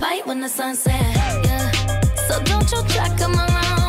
Fight when the sun sets. Yeah. So don't you try come around.